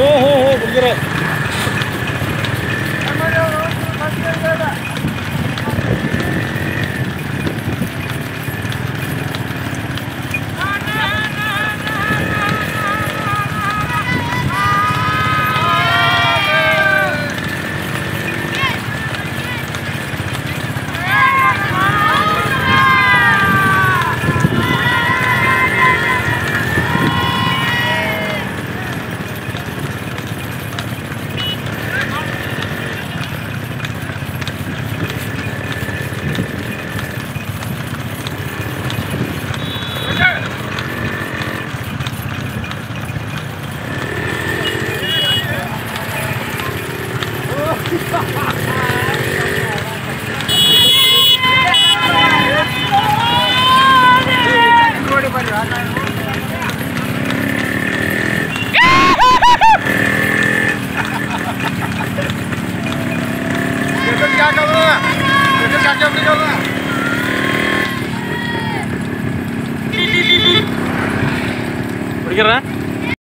hê hê hê, cũng như thế. Kakak, kakak, kakak, kakak, kakak, kakak, berkira